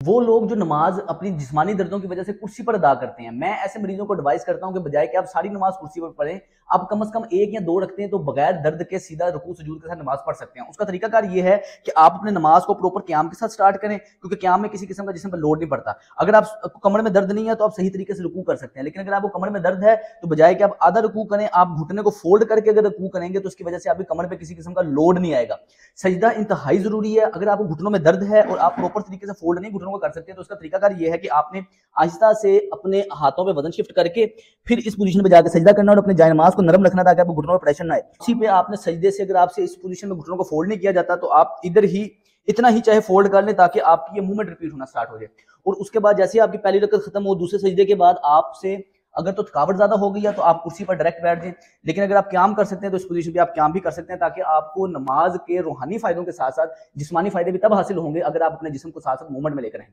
वो लोग जो नमाज़ अपनी जिस्मानी दर्दों की वजह से कुर्सी पर अदा करते हैं। मैं ऐसे मरीजों को एडवाइस करता हूँ कि बजाय कि आप सारी नमाज़ कुर्सी पर पढ़ें, आप कम से कम एक या दो रखते हैं तो बगैर दर्द के सीधा रुकू सजूद के साथ नमाज़ पढ़ सकते हैं। उसका तरीकाकार ये है कि आप अपने नमाज़ को प्रॉपर क्याम के साथ स्टार्ट करें, क्योंकि क्याम में किसी किस्म का जिसम पर लोड नहीं पड़ता। अगर आप कमर में दर्द नहीं है तो आप सही तरीके से रुकू कर सकते हैं, लेकिन अगर आपको कमर में दर्द है तो बजाय कि आप आधा रुकू करें, आप घुटने को फोल्ड करके अगर रुकू करेंगे तो उसकी वजह से आपकी कमर पर किसी किस्म का लोड नहीं आएगा। सजदा इंतहाई ज़रूरी है। अगर आपको घुटनों में दर्द है और आप प्रॉपर तरीके से फोल्ड नहीं, घुटनों को कर सकते हैं। तो उसका तरीकाकार ये है कि आपने आहिस्ता से अपने हाथों पे वज़न शिफ्ट करके फिर इस पोजीशन पे जाकर सजदा करना और अपने जायनमाज को नरम रखना ताकि आपको घुटनों पर प्रेशर ना आए। इसी पे आपने सजदे से अगर आपसे इस पोजीशन में घुटनों को फोल्ड नहीं किया जाता तो आप इधर ही इतना ही चाहे फोल्ड कर लें ताकि आपकी ये मूवमेंट रिपीट होना स्टार्ट हो जाए। और उसके बाद जैसे आपकी पहली रकत खत्म हो, दूसरे सजदे के बाद आपसे अगर तो थकावट ज़्यादा हो गई है तो आप कुर्सी पर डायरेक्ट बैठ जाएँ। लेकिन अगर आप क्याम कर सकते हैं तो इस पोजीशन पर आप क्याम भी कर सकते हैं ताकि आपको नमाज़ के रूहानी फायदों के साथ साथ जिसमानी फ़ायदे भी तब हासिल होंगे अगर आप अपने जिसम को साथ साथ मूवमेंट में लेकर रहें